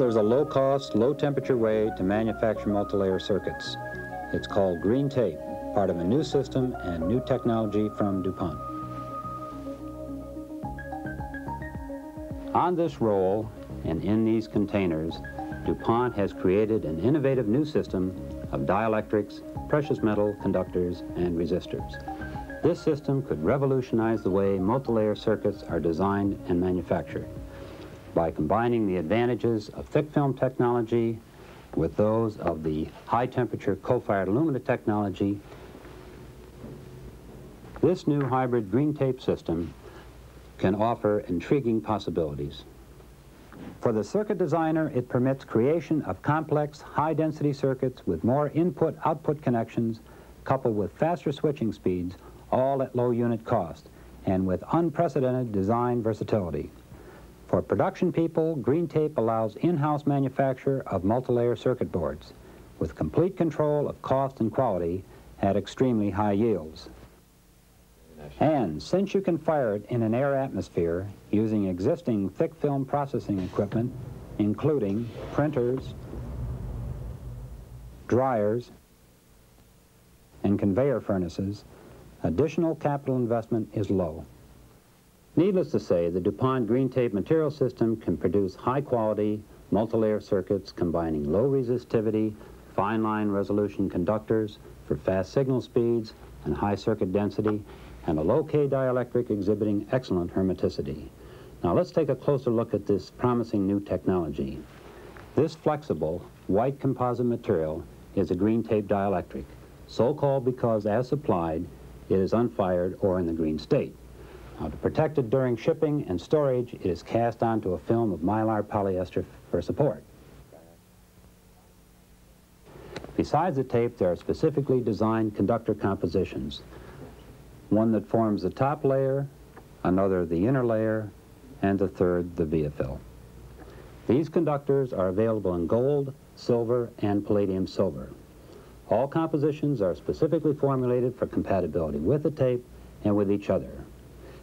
There's a low-cost, low-temperature way to manufacture multilayer circuits. It's called green tape, part of a new system and new technology from DuPont. On this roll and in these containers, DuPont has created an innovative new system of dielectrics, precious metal conductors, and resistors. This system could revolutionize the way multilayer circuits are designed and manufactured by combining the advantages of thick film technology with those of the high temperature co-fired alumina technology. This new hybrid green tape system can offer intriguing possibilities. For the circuit designer, it permits creation of complex, high-density circuits with more input-output connections, coupled with faster switching speeds, all at low unit cost, and with unprecedented design versatility. For production people, green tape allows in-house manufacture of multilayer circuit boards with complete control of cost and quality at extremely high yields. And since you can fire it in an air atmosphere using existing thick film processing equipment, including printers, dryers, and conveyor furnaces, additional capital investment is low. Needless to say, the DuPont green tape material system can produce high-quality, multilayer circuits combining low resistivity, fine line resolution conductors for fast signal speeds and high circuit density, and a low K dielectric exhibiting excellent hermeticity. Now let's take a closer look at this promising new technology. This flexible, white composite material is a green tape dielectric, so called because as supplied, it is unfired or in the green state. Now, to protect it during shipping and storage, it is cast onto a film of mylar polyester for support. Besides the tape, there are specifically designed conductor compositions. One that forms the top layer, another the inner layer, and the third the via fill. These conductors are available in gold, silver, and palladium silver. All compositions are specifically formulated for compatibility with the tape and with each other.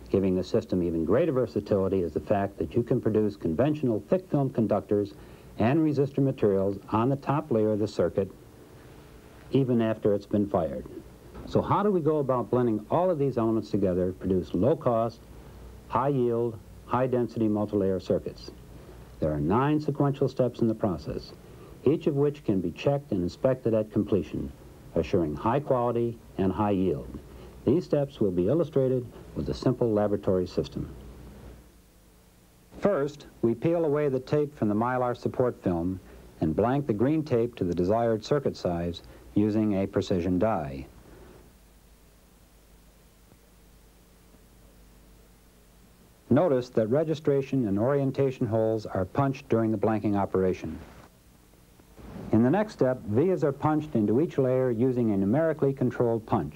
Giving the system even greater versatility is the fact that you can produce conventional thick film conductors and resistor materials on the top layer of the circuit even after it's been fired. So how do we go about blending all of these elements together to produce low-cost, high-yield, high-density multilayer circuits? There are nine sequential steps in the process, each of which can be checked and inspected at completion, assuring high quality and high yield. These steps will be illustrated with a simple laboratory system. First, we peel away the tape from the mylar support film and blank the green tape to the desired circuit size using a precision die. Notice that registration and orientation holes are punched during the blanking operation. In the next step, vias are punched into each layer using a numerically controlled punch.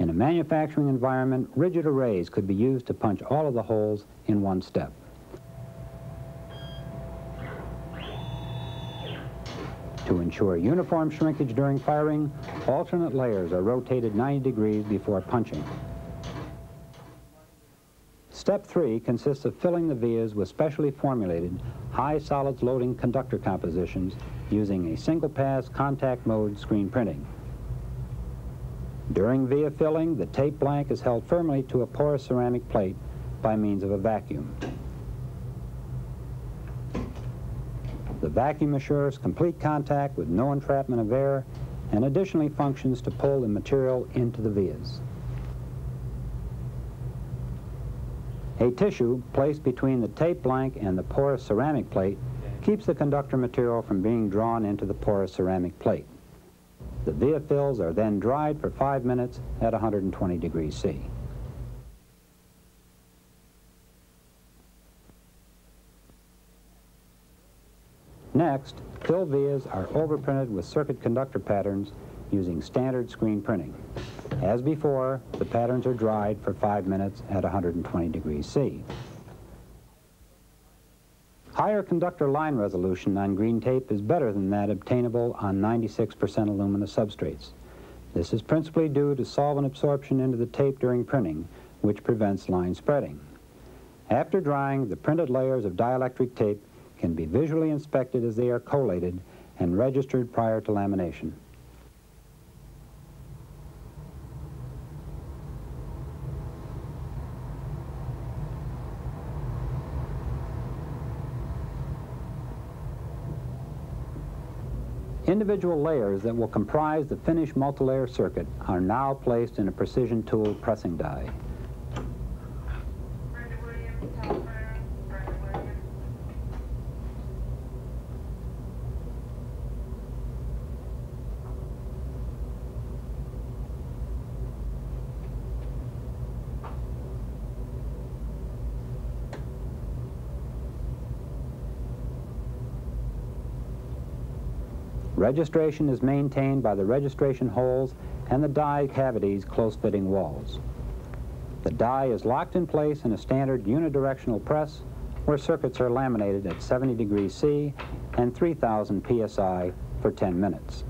In a manufacturing environment, rigid arrays could be used to punch all of the holes in one step. To ensure uniform shrinkage during firing, alternate layers are rotated 90 degrees before punching. Step three consists of filling the vias with specially formulated high solids loading conductor compositions using a single pass contact mode screen printing. During via filling, the tape blank is held firmly to a porous ceramic plate by means of a vacuum. The vacuum assures complete contact with no entrapment of air and additionally functions to pull the material into the vias. A tissue placed between the tape blank and the porous ceramic plate keeps the conductor material from being drawn into the porous ceramic plate. The via fills are then dried for five minutes at 120 degrees C. Next, fill vias are overprinted with circuit conductor patterns using standard screen printing. As before, the patterns are dried for five minutes at 120 degrees C. Higher conductor line resolution on green tape is better than that obtainable on 96% alumina substrates. This is principally due to solvent absorption into the tape during printing, which prevents line spreading. After drying, the printed layers of dielectric tape can be visually inspected as they are collated and registered prior to lamination. Individual layers that will comprise the finished multilayer circuit are now placed in a precision tool pressing die. Registration is maintained by the registration holes and the die cavities close-fitting walls. The die is locked in place in a standard unidirectional press where circuits are laminated at 70 degrees C and 3000 psi for 10 minutes.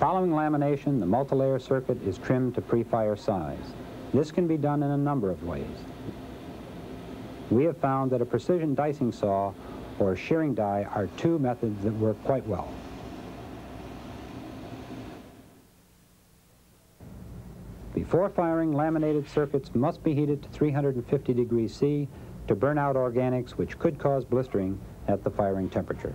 Following lamination, the multilayer circuit is trimmed to pre-fire size. This can be done in a number of ways. We have found that a precision dicing saw or shearing die are two methods that work quite well. Before firing, laminated circuits must be heated to 350 degrees C to burn out organics which could cause blistering at the firing temperature.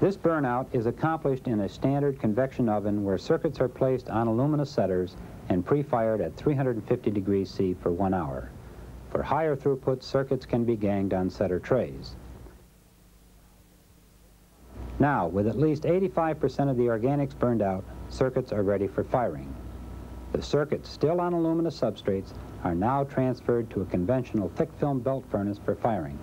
This burnout is accomplished in a standard convection oven where circuits are placed on alumina setters and pre-fired at 350 degrees C for one hour. For higher throughput, circuits can be ganged on setter trays. Now, with at least 85% of the organics burned out, circuits are ready for firing. The circuits still on alumina substrates are now transferred to a conventional thick film belt furnace for firing.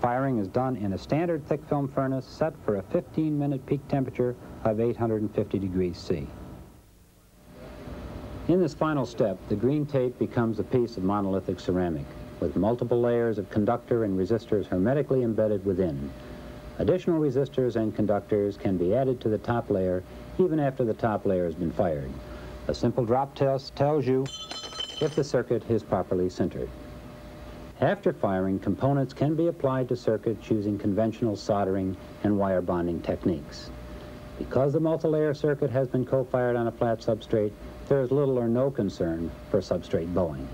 Firing is done in a standard thick film furnace set for a 15-minute peak temperature of 850 degrees C. In this final step, the green tape becomes a piece of monolithic ceramic with multiple layers of conductor and resistors hermetically embedded within. Additional resistors and conductors can be added to the top layer even after the top layer has been fired. A simple drop test tells you if the circuit is properly sintered. After firing, components can be applied to circuits using conventional soldering and wire bonding techniques. Because the multilayer circuit has been co-fired on a flat substrate, there is little or no concern for substrate bowing.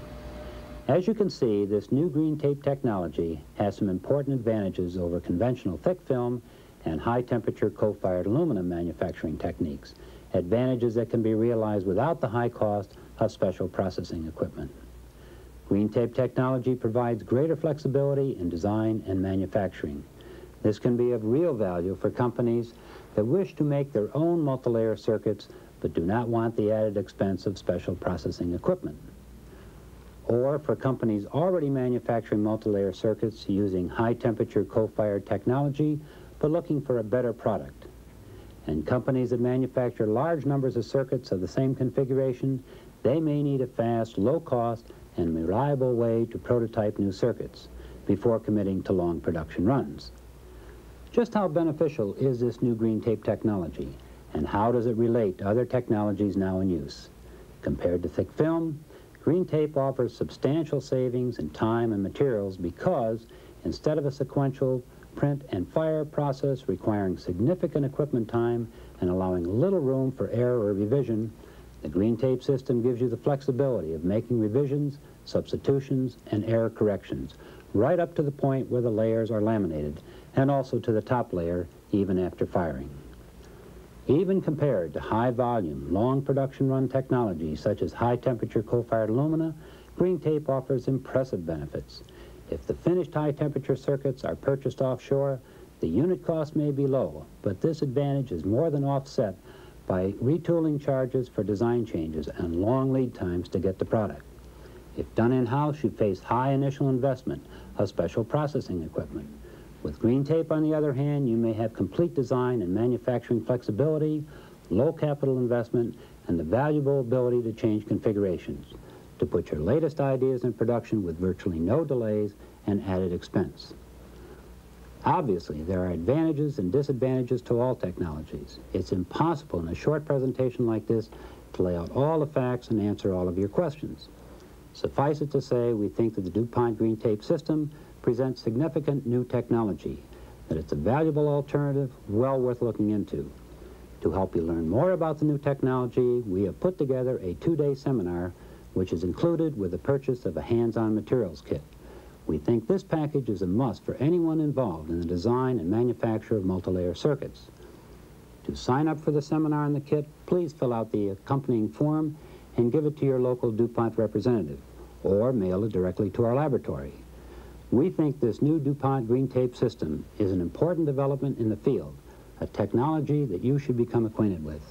As you can see, this new green tape technology has some important advantages over conventional thick film and high temperature co-fired aluminum manufacturing techniques, advantages that can be realized without the high cost of special processing equipment. Green tape technology provides greater flexibility in design and manufacturing. This can be of real value for companies that wish to make their own multilayer circuits but do not want the added expense of special processing equipment. Or for companies already manufacturing multilayer circuits using high temperature co-fired technology but looking for a better product. And companies that manufacture large numbers of circuits of the same configuration, they may need a fast, low cost, and reliable way to prototype new circuits before committing to long production runs. Just how beneficial is this new green tape technology, and how does it relate to other technologies now in use? Compared to thick film, green tape offers substantial savings in time and materials because instead of a sequential print and fire process requiring significant equipment time and allowing little room for error or revision, the green tape system gives you the flexibility of making revisions, substitutions, and error corrections, right up to the point where the layers are laminated, and also to the top layer, even after firing. Even compared to high volume, long production run technologies such as high temperature co-fired alumina, green tape offers impressive benefits. If the finished high temperature circuits are purchased offshore, the unit cost may be low, but this advantage is more than offset by retooling charges for design changes and long lead times to get the product. If done in-house, you face high initial investment of special processing equipment. With green tape, on the other hand, you may have complete design and manufacturing flexibility, low capital investment, and the valuable ability to change configurations, to put your latest ideas in production with virtually no delays and added expense. Obviously, there are advantages and disadvantages to all technologies. It's impossible in a short presentation like this to lay out all the facts and answer all of your questions. Suffice it to say, we think that the DuPont green tape system presents significant new technology, that it's a valuable alternative well worth looking into. To help you learn more about the new technology, we have put together a two-day seminar which is included with the purchase of a hands-on materials kit. We think this package is a must for anyone involved in the design and manufacture of multilayer circuits. To sign up for the seminar and the kit, please fill out the accompanying form and give it to your local DuPont representative, or mail it directly to our laboratory. We think this new DuPont green tape system is an important development in the field, a technology that you should become acquainted with.